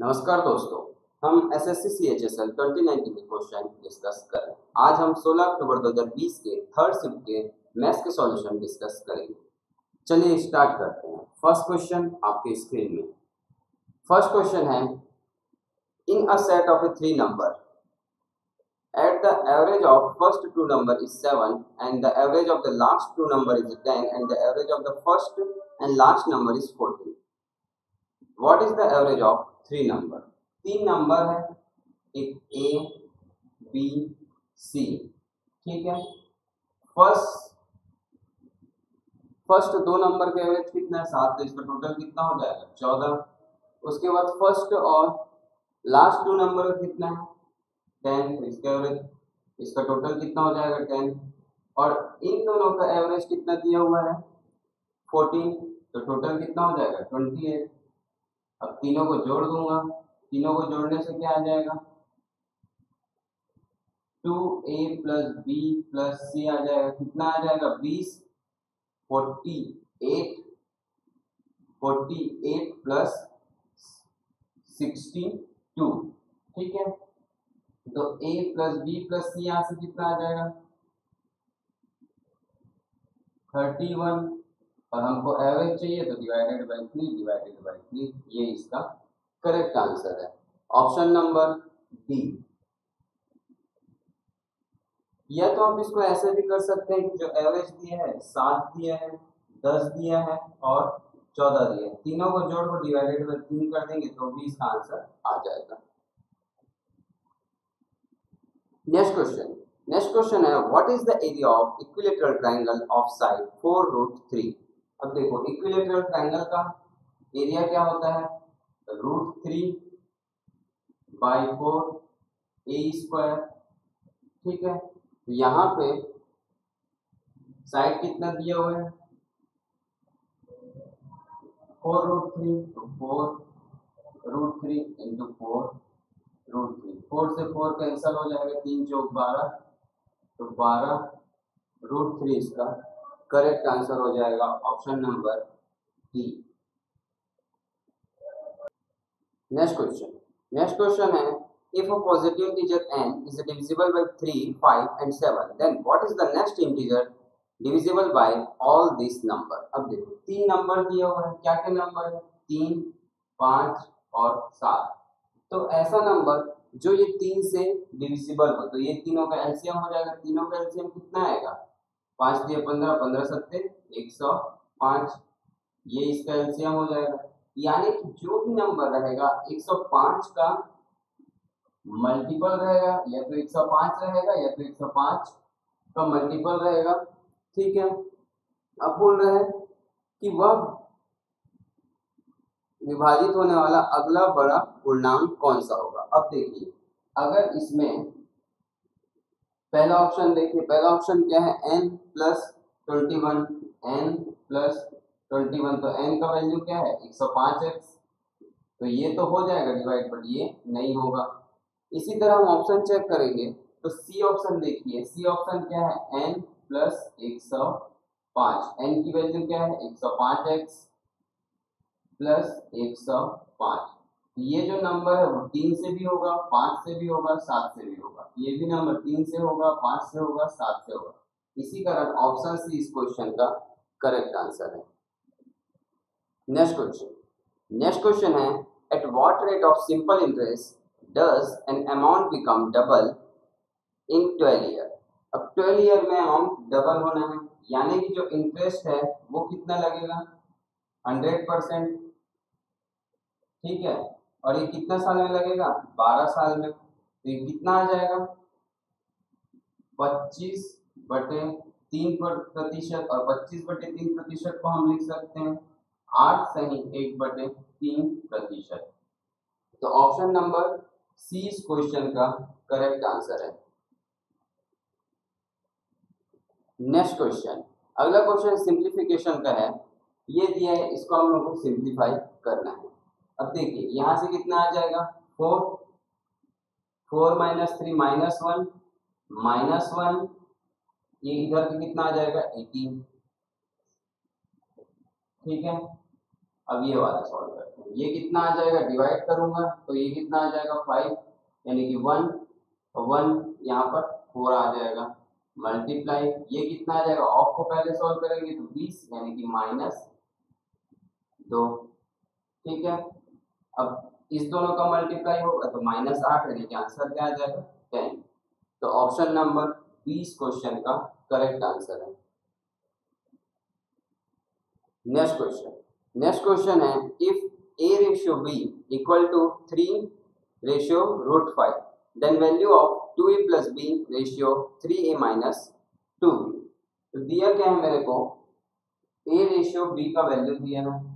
नमस्कार दोस्तों, हम S S C C H S L twenty nineteen के क्वेश्चन डिस्कस कर आज हम 16 अक्टूबर 2020 के थर्ड शिफ्ट के मैथ्स के सॉल्यूशन डिस्कस करेंगे। चलिए स्टार्ट करते हैं। फ़र्स्ट क्वेश्चन आपके स्क्रीन में। फ़र्स्ट क्वेश्चन है in a set of three number at the average of first two number is 7 and the average of the last two number is 10 and the average of the first and last number is 14 what is the average of three number. तीन number है, एक A B C ठीक है? First first दो number का average कितना है? सात। तो इसका टोटल कितना हो जाएगा? चौदह। उसके बाद फ़र्स्ट और लास्ट टू नंबर का कितना है? टेन। तो इसका एवरेज इसका टोटल कितना हो जाएगा? टेन। और इन दोनों का एवरेज कितना दिया हुआ है? फोर्टीन। तो टोटल कितना हो जाएगा? Twenty eight. अब तीनों को जोड़ दूँगा। तीनों को जोड़ने से क्या आ जाएगा? Two a plus b plus c आ जाएगा। कितना आ जाएगा? बीस। Forty eight. Forty eight plus sixty two. ठीक है? तो a plus b plus c यहाँ से कितना आ जाएगा? Thirty one. और हमको एवरेज चाहिए तो divided by three divided by three ये इसका करेक्ट आंसर है। ऑप्शन नंबर डी या तो आप इसको ऐसे भी कर सकते हैं कि जो एवरेज दिया है, सात दिया है, दस दिया है और चौदह दिया है। तीनों को जोड़ को डिवाइडेड बाई तीन कर देंगे तो भी इसका आंसर आ जाएगा। नेक्स्ट क्वेश्चन नेक्स्ट क्वेश्चन है what is the area of equilateral triangle of side four root 3 अब देखो इक्विलेटरल ट्रायंगल का एरिया क्या होता है? Root three by four a square ठीक है? तो यहाँ पे साइड कितना दिया हुआ है? फोर रूट थ्री तो four root three into four root three four से फोर कैंसिल हो जाएगा, तीन चौक बारह तो बारह रूट थ्री इसका करेक्ट आंसर हो जाएगा option number D next question next question है, if a positive integer n is divisible by 3 5 and 7 then what is the next integer divisible by all this number? अब देखो, तीन number दिया हुआ है, क्या क्या नंबर है? तीन, पाँच और सात। तो ऐसा नंबर जो ये तीन से डिविजिबल हो तो ये तीनों का एलसीएम हो जाएगा, तीनों का एलसीएम कितना आएगा? पाँच दिए पंद्रह पंद्रह सत्ते, एक सौ पाँच। ये इसका एलसीएम हो जाएगा। यानी कि जो भी नंबर रहेगा, एक सौ पाँच का मल्टीपल रहेगा, या तो एक सौ पाँच रहेगा, या तो एक सौ पाँच का मल्टीपल रहेगा। ठीक है? अब बोल रहे हैं कि वह विभाजित होने वाला अगला बड़ा पूर्णांक कौन सा होगा? अब देखिए, अगर इसमें पहला ऑप्शन देखिए, पहला ऑप्शन क्या है? N plus twenty one n plus twenty one तो n का वैल्यू क्या है? एक सौ पाँच एक्स तो ये तो हो जाएगा डिवाइड बट ये नहीं होगा। इसी तरह हम ऑप्शन चेक करेंगे। तो सी ऑप्शन देखिए सी ऑप्शन क्या है? एन प्लस एक सौ पाँच। एन की वैल्यू क्या है? एक सौ पाँच एक्स प्लस एक सौ पाँच। ये जो नंबर है वो तीन से भी होगा, पाँच से भी होगा, सात से भी होगा। ये भी नंबर तीन से होगा, पाँच से होगा, सात से होगा। इसी कारण ऑप्शन सी इस क्वेश्चन का करेक्ट आंसर है। नेक्स्ट क्वेश्चन नेक्स्ट क्वेश्चन है at what rate of simple interest does an amount become double in 12 year? अब 12 ईयर में अमाउंट डबल होना है, यानी कि जो इंटरेस्ट है, वो कितना लगेगा? 100 परसेंट ठीक है? और ये कितना साल में लगेगा? 12 साल में। तो ये कितना आ जाएगा? 25 बटे तीन प्रतिशत और 25 बटे तीन प्रतिशत को हम लिख सकते हैं। आठ सही, एक बटे तीन प्रतिशत। तो ऑप्शन नंबर सी इस क्वेश्चन का करेक्ट आंसर है। Next question. अगला क्वेश्चन सिंप्लीफिकेशन का है। ये दिया है, इसको हम लोग को सिंप्लीफाई करना है। अब देखिए, यहाँ से कितना आ जाएगा? Four. Four minus three minus one. Minus one, ये इधर का कितना आ जाएगा? एटीन। ठीक है? अब ये वाला सॉल्व करते हैं। ये कितना आ जाएगा? डिवाइड करूँगा तो ये कितना आ जाएगा? फाइव यानी कि वन वन यहाँ पर फोर आ जाएगा। मल्टीप्लाई ये कितना आ जाएगा? ऑफ़ को पहले सॉल्व करेंगे तो बीस, यानी कि माइनस दो। ठीक है? अब इस दोनों का मल्टीप्लाई होगा तो माइनस आठ यानी कि आंसर क्या आ जाएगा? टेन तो ऑप्शन नंबर बीस क्वेश्चन का करेक्ट आंसर है। नेक्स्ट क्वेश्चन नेक्स्ट क्वेश्चन है if a ratio b equal to three ratio root five then value of two a plus b ratio three a minus two तो दिया क्या है मेरे को? ए रेशियो बी का वैल्यू दिया है।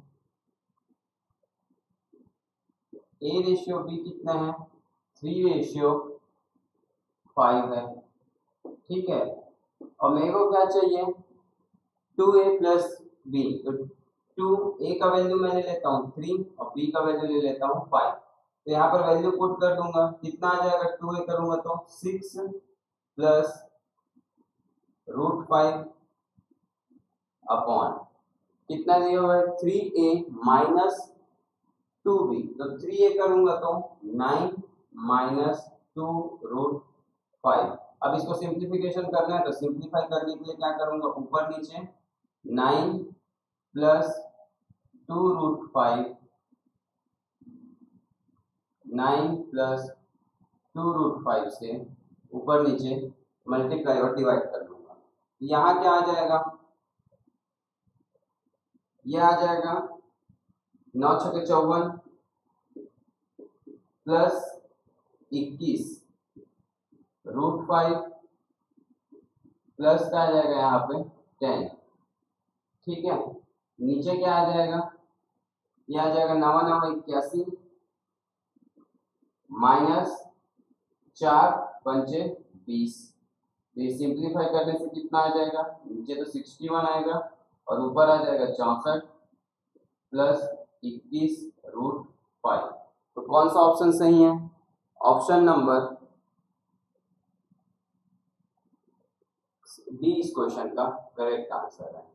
ए रेशियो बी कितना है? थ्री रेशियो फाइव है। ठीक है? और मेरे को क्या चाहिए? टू ए प्लस बी तो टू ए का वैल्यू मैं ले लेता हूँ थ्री और बी का वैल्यू ले लेता हूँ फाइव तो यहाँ पर वैल्यू पुट कर दूँगा। कितना आ जाएगा? टू ए करूँगा तो six plus root five upon कितना दिया हुआ है? Three a minus two b तो थ्री ए करूँगा तो nine minus two root five अब इसको सिंप्लीफिकेशन करना है तो सिंप्लीफाई करने के लिए क्या करूँगा? ऊपर नीचे nine plus two root five nine plus two root five से ऊपर नीचे मल्टीप्लाई और डिवाइड कर लूँगा। यहाँ क्या आ जाएगा? यह आ जाएगा नौ छके चौवन प्लस इक्कीस, रूट फाइव प्लस का आ जाएगा यहाँ पे टेन। ठीक है? नीचे क्या आ जाएगा? यह आ जाएगा नवा नवा इक्यासी माइनस चार पंचे बीस। तो ये सिंप्लीफाई करने से कितना आ जाएगा? नीचे तो सिक्सटी वन आएगा और ऊपर आ जाएगा चौसठ प्लस इक्कीस रूट फाइव। तो कौन सा ऑप्शन सही है? ऑप्शन नंबर डी इस क्वेश्चन का करेक्ट आंसर है।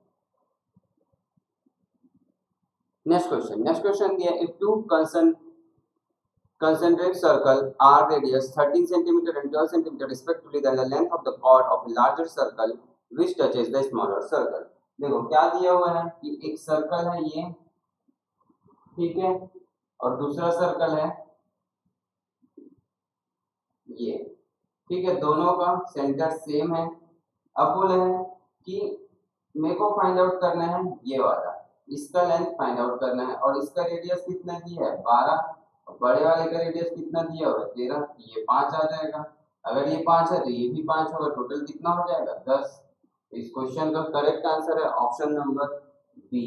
Next question. नेक्स्ट क्वेश्चन दिया if two concen concentrate circle are radius 13 centimetre and 12 centimetre respectively then the length of the chord of larger circle which touches the smaller circle देखो, क्या दिया हुआ है? कि एक circle है, ये ठीक है? और दूसरा सर्कल है ये। ठीक है, दोनों का सेंटर सेम है। अब बोले हैं कि मेरे को फाइंड आउट करना है ये वाला। इसका लेंथ फाइंड आउट करना है। और इसका रेडियस कितना दिया है? बारह। बड़े वाले का रेडियस कितना दिया हुआ है? तेरह। ये पाँच आ जाएगा। अगर ये पाँच है तो ये भी पाँच होगा। टोटल कितना हो जाएगा? दस। तो इस क्वेश्चन का करेक्ट आंसर है option number B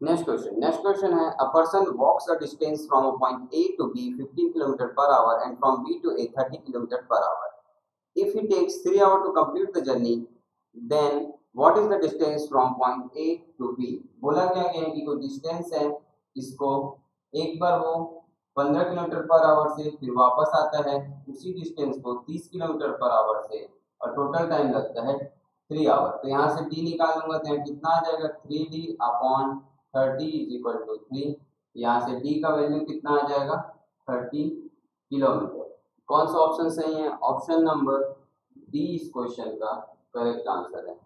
next question next question है a person walks a distance from a point A to B 15 kilometre per hour and from B to A 30 kilometre per hour if he takes 3 hour to complete the journey then what is the distance from point A to B बोला क्या गया है कि कोई distance है, इसको एक बार वो 15 किलोमीटर पर आवर से फिर वापस आता है, उसी डिस्टेंस को 30 किलोमीटर पर आवर से और टोटल टाइम लगता है थ्री आवर तो यहाँ से डी निकाल दूँगा तो कितना आ जाएगा? Three d upon thirty is equal to three. यहाँ से डी का वैल्यू कितना आ जाएगा? Thirty kilometre. कौन सा ऑप्शन सही है? ऑप्शन नंबर डी इस क्वेश्चन का करेक्ट आंसर है।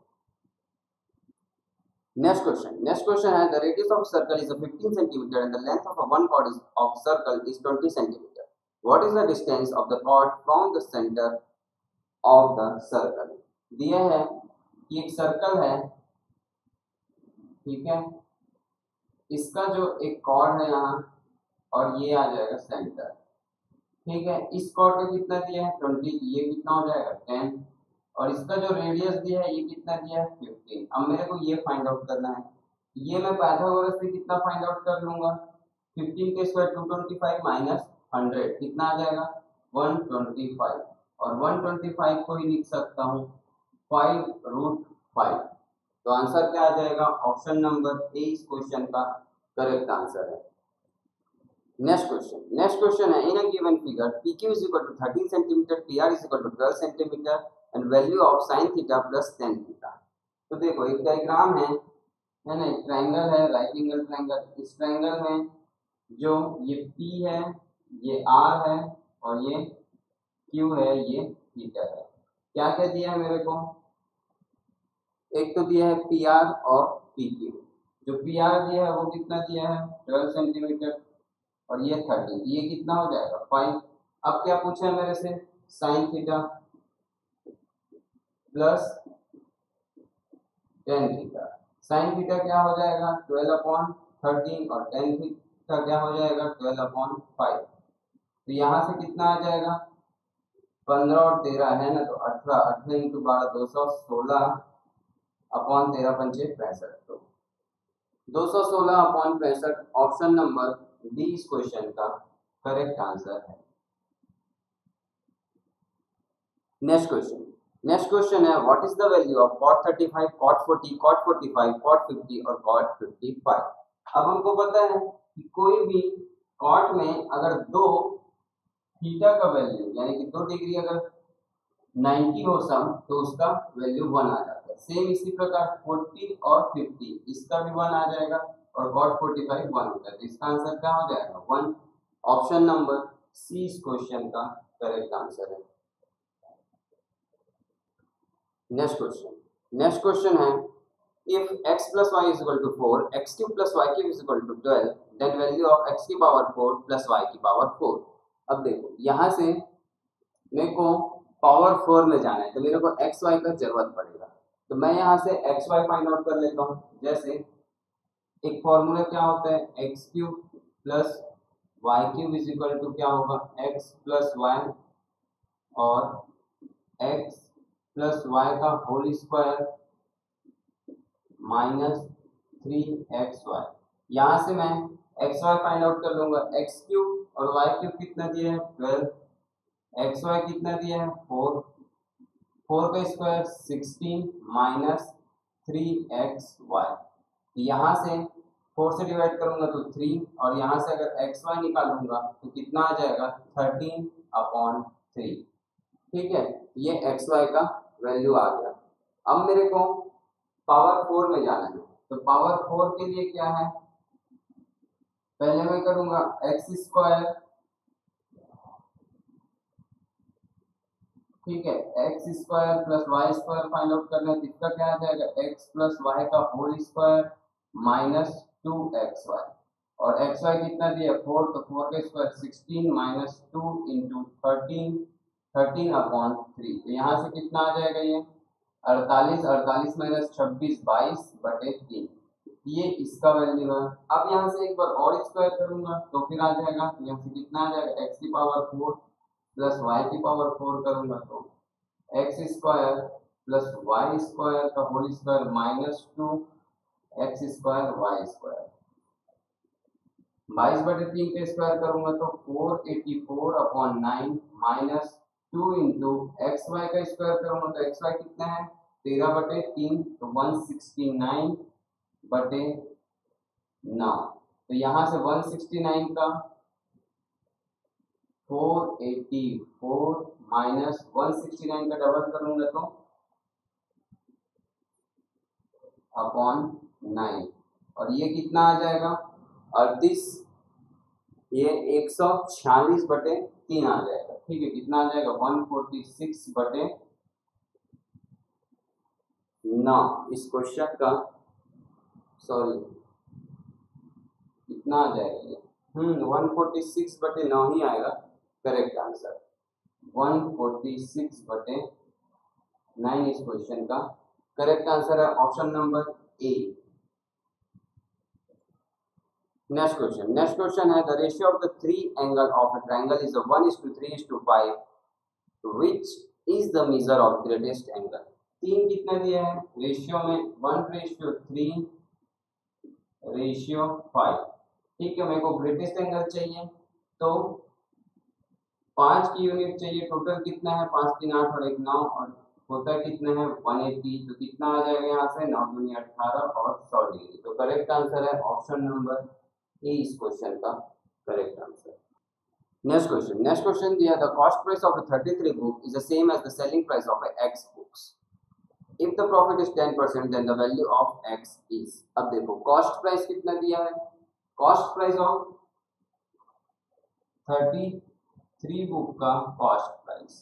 Next question. नेक्स्ट क्वेश्चन है, the radius of circle is 15 centimetre and the length of one chord of circle is 20 centimetre what is the distance of the chord from the centre of the circle दिया है कि एक circle है। ठीक है? इसका जो एक कॉर्ड है यहाँ, और ये आ जाएगा सेंटर ठीक है? इस कॉर्ड का कितना दिया है? ट्वेंटी ये कितना हो जाएगा? टेन और इसका जो रेडियस दिया है, ये कितना दिया है? फिफ्टीन अब मेरे को ये फाइंड आउट करना है। ये मैं पाइथागोरस से कितना फाइंड आउट कर लूँगा? फिफ्टीन के square two twenty five minus hundred कितना आ जाएगा? वन ट्वेंटी फाइव और वन ट्वेंटी फाइव को ही लिख सकता हूँ। फाइव रूट फाइव तो आंसर क्या आ जाएगा? ऑप्शन नंबर ए इस क्वेश्चन का करेक्ट आंसर है। Next question. नेक्स्ट क्वेश्चन है in a given figure PQ is equal to 13 cm PR is equal to 12 cm and value of sine theta plus tan theta तो देखो, एक diagram है है ना? ट्रायंगल है राइट एंगल ट्रायंगल इस triangle में जो ये P है, ये R है, और ये Q है, ये थीटा है। क्या क्या दिया है मेरे को? एक तो दिया है पी आर और पी क्यू जो पी आर दिया है, वो कितना दिया है? ट्वेल्व सेंटीमीटर और ये थर्टी ये कितना हो जाएगा? फाइव अब क्या पूछा है मेरे से? Sine theta plus tan theta sine theta क्या हो जाएगा? ट्वेल्व अपॉन थर्टीन और टेन थीटा क्या हो जाएगा? ट्वेल्व अपॉन फाइव तो यहाँ से कितना आ जाएगा? पंद्रह और तेरह, है ना? तो अठारह। अठारह इंटू बारह, दो सौ सोलह। अपॉन तेरह पंचे पैंसठ. तो दो सौ सोलह अपॉन पैंसठ ऑप्शन नंबर डी इस क्वेश्चन का करेक्ट आंसर है. नेक्स्ट क्वेश्चन नेक्स्ट क्वेश्चन है what is the value of cot 35 cot 40 cot 45 cot 50 और cot 55 अब हमको पता है कि कोई भी cot में अगर दो थीटा का वैल्यू यानी कि दो डिग्री अगर 90 हो सम तो उसका वैल्यू वन आ जाता है। सेम इसी प्रकार 40 और 50 इसका भी वन आ जाएगा और cot 45 वन है। तो इसका आंसर क्या हो जाएगा? वन ऑप्शन नंबर सी इस क्वेश्चन का करेक्ट आंसर है। नेक्स्ट क्वेश्चन नेक्स्ट क्वेश्चन है, if x plus y is equal to 4 x cube plus y cube is equal to 12 then value of x की power 4 plus y की power 4 अब देखो, यहाँ से मेरे को पावर 4 में जाना है तो मेरे को x, y का ज़रूरत पड़ेगा। तो मैं यहाँ से x y फाइंड आउट कर लेता हूँ। जैसे, एक फॉर्मूला क्या होता है? x cube plus y cube is equal to क्या होगा? x प्लस वाई और x प्लस वाई का whole square minus three x y यहाँ से मैं एक्स वाई फाइंड आउट कर लूँगा एक्स क्यूब और वाई क्यूब कितना दिया है? ट्वेल्व एक्स वाई कितना दिया है? फोर फोर का square sixteen minus three x y. यहाँ से फोर से डिवाइड करूँगा तो थ्री, और यहाँ से अगर एक्स वाई निकालूँगा तो कितना आ जाएगा? Thirteen upon three. ठीक है, ये एक्स वाई का वैल्यू आ गया। अब मेरे को पावर फोर में जाना है। तो पावर फोर के लिए क्या है? पहले मैं करूँगा एक्स स्क्वायर ठीक है x square plus y square find out करना है इसका क्या आ जाएगा? एक्स प्लस वाई का whole square minus two x y और एक्स वाई कितना दिया? फोर तो फोर का square sixteen minus two into thirteen thirteen upon three तो यहाँ से कितना आ जाएगा ये? अड़तालीस अड़तालीस माइनस छब्बीस, बाईस बटे तीन। ये इसका वैल्यू है। अब यहाँ से एक बार और स्क्वायर करूँगा तो फिर आ जाएगा। यहाँ से कितना आ जाएगा? एक्स की पावर फोर प्लस वाई की पावर फोर करूँगा तो x square plus y square का whole square minus two x square y square बाईस बटे तीन के स्क्वायर करूँगा तो four eighty four upon nine minus two into x y का स्क्वायर करूँगा तो एक्स वाई कितना है? तेरह बटे तीन तो वन सिक्सटी नाइन बटे नौ. तो यहाँ से वन सिक्सटी नाइन का four eighty four minus one sixty nine का डबल करूँगा तो अपॉन नाइन और ये कितना आ जाएगा? अड़तीस ये एक सौ छियालीस बटे तीन आ जाएगा। ठीक है, कितना आ जाएगा? वन फोर्टी सिक्स बटे नौ। इस क्वेश्चन का सॉरी कितना आ जाएगा ये? हम्म वन फोर्टी सिक्स बटे नौ ही आएगा। Correct answer. 146 बटे 9 इस क्वेश्चन का करेक्ट आंसर है option number A. Next question. Next question है, the ratio of the three angle of a triangle is one is to three is to five, which is the measure of greatest angle? तीन कितने दिए हैं? Ratio में one, ratio three, ratio five. ठीक है, मेरे को ग्रेटेस्ट एंगल चाहिए तो पाँच की यूनिट चाहिए टोटल कितना है? पाँच, तीन, आठ और एक नौ और होता कितना है? वन एटी तो कितना आ जाएगा यहाँ से? नौ दूनी अठारह और सौ डिग्री। तो करेक्ट आंसर है ऑप्शन नंबर ए इस क्वेश्चन का correct answer next question next question दिया the cost price of a 33 book is the same as the selling price of a x books. If the profit is ten percent then the value of x is अब देखो cost price कितना दिया है? Cost price of three book का cost price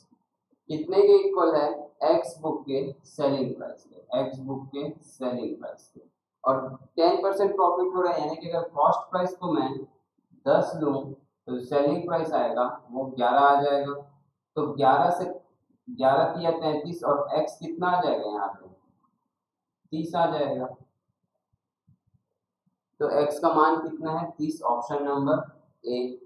कितने के equal है? X book के सेलिंग प्राइस के एक्स बुक के सेलिंग प्राइस के और टेन परसेंट प्रॉफिट हो रहा है, यानी कि अगर कॉस्ट प्राइस को मैं दस लूँ तो सेलिंग प्राइस आएगा, वो ग्यारह आ जाएगा। तो ग्यारह से, ग्यारह किया तैंतीस और एक्स कितना आ जाएगा यहाँ पे? तीस आ जाएगा। तो एक्स का मान कितना है? तीस option number A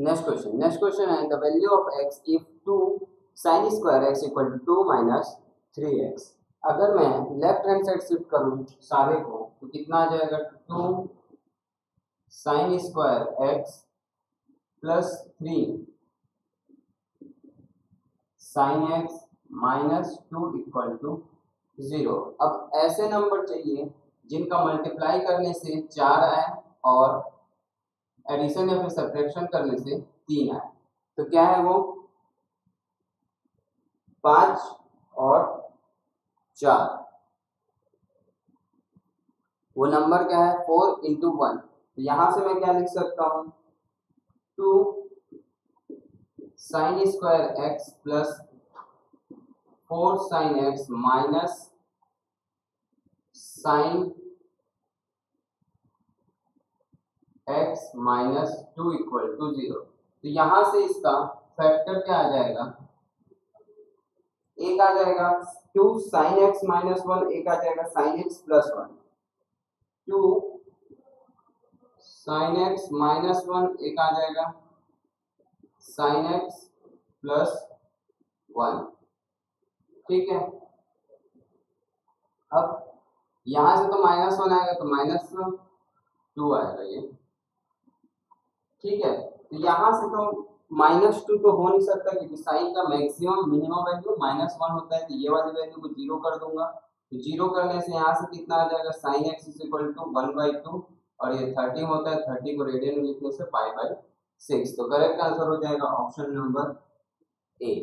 next question next question है value of x if two sine square x equal to two minus three x अगर मैं लेफ़्ट हैंड साइड शिफ्ट करूँ सारे को तो कितना आ जाएगा? Two sine square x plus three sine x minus two equal to zero अब ऐसे नंबर चाहिए जिनका मल्टीप्लाई करने से चार आए और एडिशन या फिर सब्ट्रैक्शन करने से तीन आए। तो क्या है वो? पाँच और चार। वो नंबर क्या है? फोर इंटू वन यहाँ से मैं क्या लिख सकता हूँ? Two sine square x plus four sine x minus sine x minus two equal to zero तो यहाँ से इसका फैक्टर क्या आ जाएगा? एक आ जाएगा two sine x minus one एक आ जाएगा sine x plus one two sine x minus one एक आ जाएगा साइन एक्स प्लस वन ठीक है? अब यहाँ से तो माइनस वन आएगा तो माइनस टू आएगा ये। ठीक है? तो यहाँ से तो माइनस टू तो हो नहीं सकता क्योंकि साइन का maximum minimum value minus one होता है तो ये वाली वैल्यू को ज़ीरो कर दूँगा। तो ज़ीरो करने से यहाँ से कितना आ जाएगा? Sine x is equal to one by two और ये थर्टी होता है थर्टी को रेडियन में लिखने से फाइव बाई सिक्स तो करेक्ट आंसर हो जाएगा option number A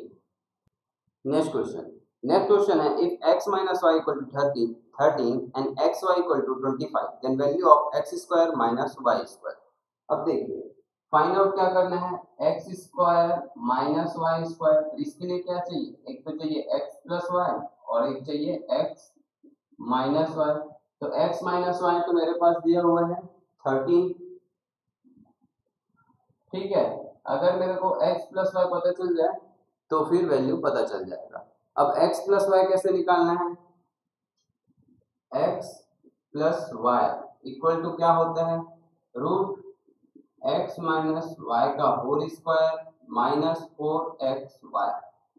next question next question है if x minus y equal to 13 13 and xy equal to 25 then value of x square minus y square अब देखिए find out क्या करना है? X square minus y square इसके लिए क्या चाहिए? एक तो चाहिए x प्लस वाई और एक चाहिए x माइनस वाई तो x माइनस वाई तो मेरे पास दिया हुआ है थर्टीन ठीक है? अगर मेरे को एक्स प्लस वाई पता चल जाए तो फिर वैल्यू पता चल जाएगा। अब एक्स प्लस वाई कैसे निकालना है? X plus y equal to क्या होता है? रूट x माइनस वाई का whole square minus four x y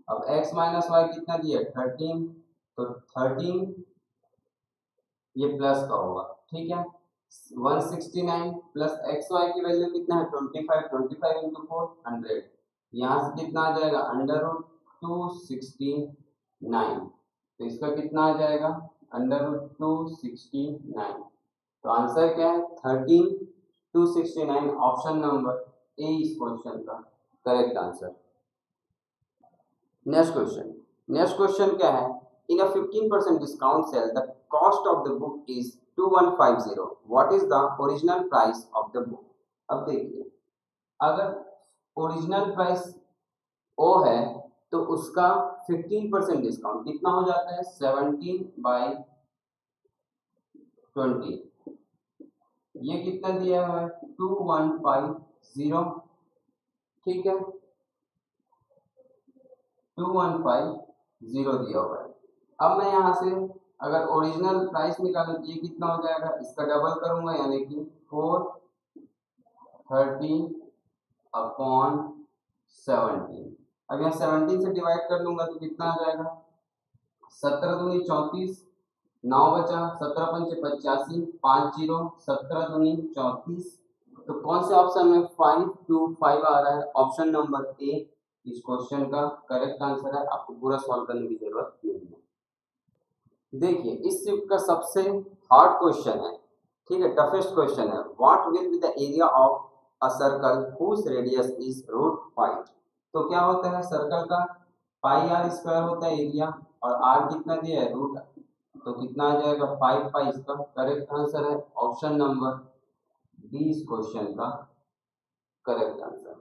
अब एक्स माइनस वाई कितना दिया? थर्टीन तो थर्टीन ये प्लस का होगा, ठीक है? 169 प्लस एक्स वाई की वैल्यू कितना है? 25 25 इंटू फोर हंड्रेड यहाँ से कितना आ जाएगा? Under root two sixty nine तो इसका कितना आ जाएगा? Under root two sixty nine तो आंसर क्या है? Thirteen two sixty nine option number A इस क्वेश्चन का correct answer next question next question क्या है? In a 15% discount sale, the cost of the book is 2150 what is the original price of the book? अब देखिए, अगर original price ओ है तो उसका 15 परसेंट डिस्काउंट कितना हो जाता है? 17 बाई 20 ये कितना दिया हुआ है? टू वन फाइव ज़ीरो ठीक है? टू वन फाइव ज़ीरो दिया हुआ है। अब मैं यहाँ से अगर ओरिजिनल प्राइस निकालूँ, ये कितना हो जाएगा? इसका डबल करूँगा, यानी कि फोर थर्टी अपॉन सेवनटीन अब यहाँ सेवनटीन से डिवाइड कर लूँगा तो कितना आ जाएगा? सत्रह दूनी चौंतीस। नौ बचा, सत्रह पंचे पचासी, पाँच ज़ीरो, सत्रह दूनी, चौंतीस। तो कौन से ऑप्शन में फाइव टू फाइव आ रहा है? ऑप्शन नंबर ए इस क्वेश्चन का करेक्ट आंसर है। आपको पूरा सॉल्व करने की ज़रूरत नहीं है। देखिए, इस शिफ्ट का सबसे हार्ड क्वेश्चन है। ठीक है टफेस्ट क्वेश्चन है। What will be the area of a circle whose radius is root five तो क्या होता है? सर्कल का पाई आर स्क्वायर होता है एरिया और आर कितना दिया है? रूट तो कितना आ जाएगा? फाइव पाई इसका करेक्ट आंसर है ऑप्शन नंबर बी इस क्वेश्चन का करेक्ट आंसर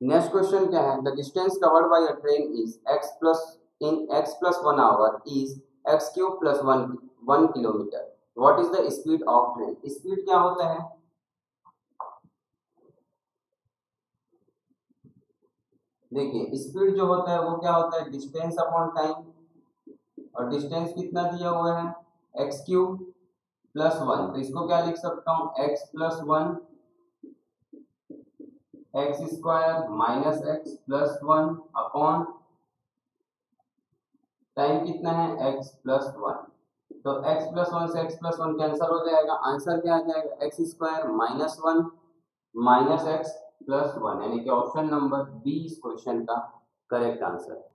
नेक्स्ट क्वेश्चन क्या है? The distance covered by a train is x plus in x plus one hour is x cube plus one one kilometre what is the speed of train speed क्या होता है? देखिए speed जो होता है वो क्या होता है? डिस्टेंस अपॉन टाइम और डिस्टेंस कितना दिया हुआ है? एक्स क्यूब प्लस वन तो इसको क्या लिख सकता हूँ? X plus one x square minus x plus one upon time कितना है? एक्स प्लस वन तो एक्स प्लस वन से एक्स प्लस वन कैंसिल हो जाएगा। आंसर क्या आ जाएगा? X square minus one minus x plus one यानी कि ऑप्शन नंबर बी इस क्वेश्चन का correct answer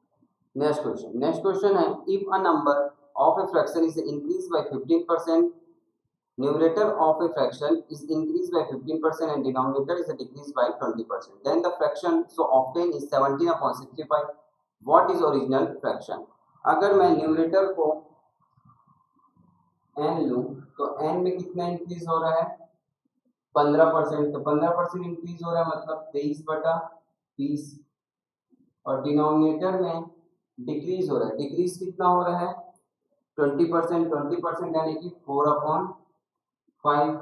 next question next question है if a number of a fraction is increase by 15 percent numerator of a fraction is increased by 15 percent and denominator is decreased by 20 percent then the fraction so obtained is 17 upon 65 what is original fraction अगर मैं numerator को n लू तो n में कितना increase हो रहा है पंद्रह परसेंट तो पंद्रह परसेंट इंक्रीज हो रहा है मतलब तेईस बटा बीस और डिनोमिनेटर में डिक्रीज हो रहा है। डिक्रीज कितना हो रहा है? ट्वेंटी परसेंट ट्वेंटी परसेंट यानी कि फोर अपॉन फाइव।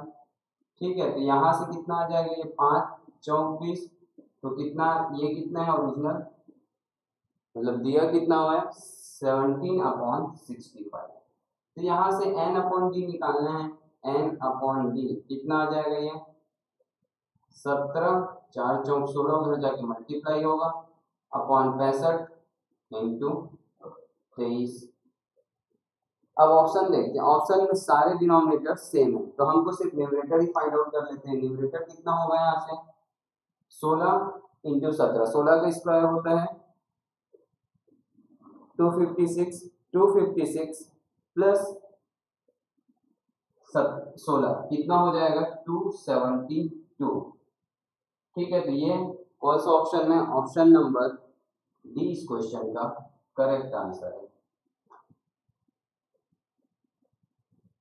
ठीक है तो यहाँ से कितना आ जाएगा? ये पाँच चौबीस तो कितना, ये कितना है ओरिजिनल मतलब दिया कितना हुआ है? Seventeen upon sixty five. तो यहाँ से एन अपॉन डी निकालना है। एन अपॉन डी कितना आ जाएगा ये? सत्रह, चार चौक सोलह, उधर जाके मल्टीप्लाई होगा। अपॉन पैंसठ इंटू तेईस अब ऑप्शन देखते हैं। ऑप्शन में सारे डिनोमिनेटर सेम है। तो हमको सिर्फ़ न्यूमरेटर ही फाइंड आउट कर लेते हैं। न्यूमरेटर कितना होगा यहाँ से? सोलह इंटू सत्रह। सोलह का स्क्वायर होता है। Two fifty six two fifty six plus सोलह। कितना हो जाएगा? टू सेवेंटी टू ठीक है तो ये कौन सा ऑप्शन में ऑप्शन नंबर डी इस क्वेश्चन का करेक्ट आंसर है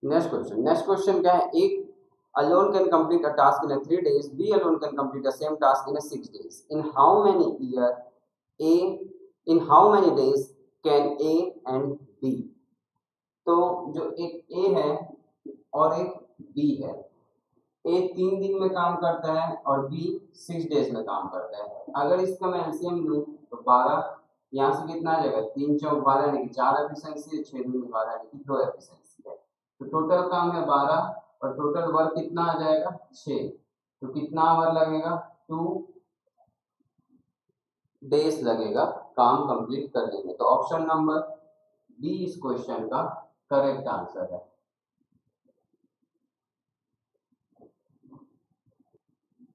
नेक्स्ट क्वेश्चन नेक्स्ट क्वेश्चन क्या है? एक alone can complete a task in three days B alone can complete a same task in six days in how many year A in how many days can A and B तो जो एक ए है और एक B है। A तीन दिन में काम करता है और बी सिक्स डेज़ में काम करता है। अगर इसका मैं एलसीएम लूँ तो बारह, यहाँ से कितना आ जाएगा? तीन चौक बारह, यानी कि चार एफिशिएंसी है दूनी बारह, यानी कि दो एफिशिएंसी है। तो टोटल काम है बारह, और टोटल वर्क कितना आ जाएगा? छ तो कितना आवर लगेगा? टू डेज़ लगेगा काम कंप्लीट करने में तो ऑप्शन नंबर बी इस क्वेश्चन का करेक्ट आंसर है।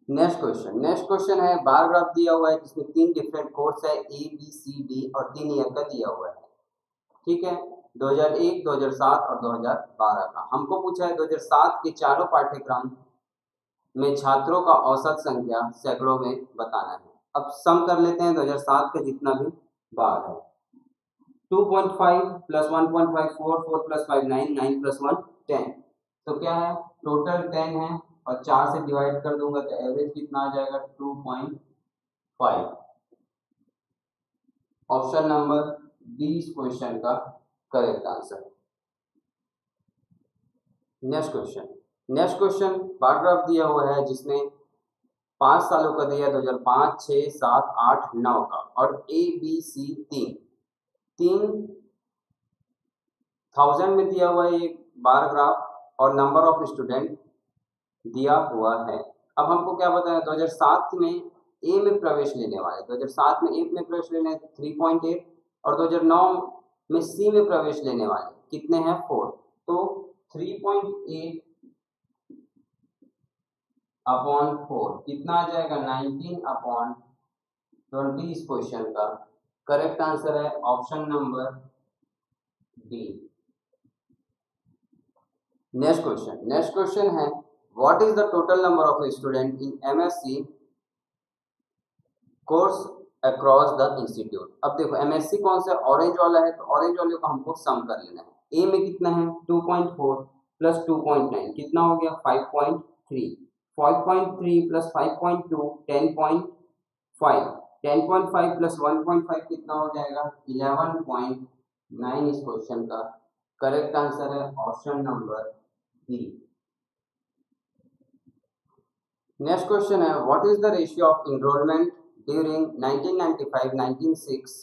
नेक्स्ट क्वेश्चन नेक्स्ट क्वेश्चन है बार ग्राफ दिया हुआ है जिसमें तीन डिफरेंट कोर्स है ए बी सी डी और तीन ईयर का दिया हुआ है। ठीक है? 2001, 2007 और 2012 का। हमको पूछा है 2007 के चारों पाठ्यक्रम में छात्रों का औसत संख्या सैकड़ों में बताना है। अब सम कर लेते हैं 2007 का जितना भी बार है। 2.5 प्लस 1.54 4 प्लस 5 9 9 प्लस 1 10 तो क्या है? टोटल 10 है। और चार से डिवाइड कर दूँगा तो एवरेज कितना आ जाएगा? 2.5 ऑप्शन नंबर डी इस क्वेश्चन का correct answer next question next question bar graph दिया हुआ है जिसमें पाँच सालों का दिया दो हज़ार पाँच छ सात, आठ, नौ का। और ए बी सी तीन। तीन थाउज़ेंड में दिया हुआ है ये बार ग्राफ और नंबर ऑफ़ स्टूडेंट दिया हुआ है। अब हमको क्या बताया 2007 में ए में प्रवेश लेने वाले 2007 में ए में प्रवेश लेने थ्री पॉइंट एट और 2009 में सी में प्रवेश लेने वाले कितने हैं? फोर तो three point eight upon four कितना आ जाएगा? नाइनटीन अपॉन ट्वेंटी इस क्वेश्चन का करेक्ट आंसर है option number D next question next question है what is the total number of student in MSc course across the institute अब देखो MSc कौन सा? ऑरेंज वाला है तो ऑरेंज वाले को हमको सम कर लेना है। ए में कितना है? 2.4 प्लस 2.9 कितना हो गया? 5.3 5.3 प्लस 5.2 10.5 10.5 प्लस 1.5 कितना हो जाएगा? 11.9 इस क्वेश्चन का। करेक्ट आंसर है option number B next question है what is the ratio of enrolment during 1995-96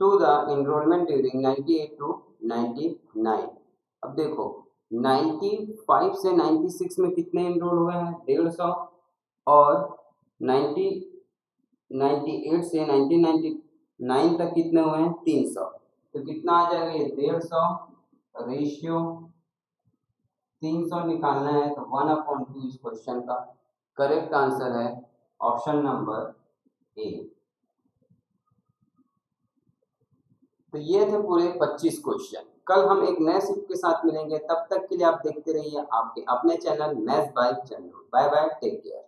to the enrolment during 98 to 99 अब देखो 95 से 96 में कितने इनरोल हुए हैं? डेढ़ सौ। और 90 98 से 1999 तक कितने हुए हैं? 300 तो कितना आ जाएगा ये? डेढ़ सौ। रेशियो तीन सौ निकालना है तो वन अपॉन टू इस क्वेश्चन का करेक्ट आंसर है ऑप्शन नंबर ए। तो ये थे पूरे 25 क्वेश्चन। कल हम एक नए सिप के साथ मिलेंगे। तब तक के लिए आप देखते रहिए आपके अपने channel math by channel. Bye bye, take care.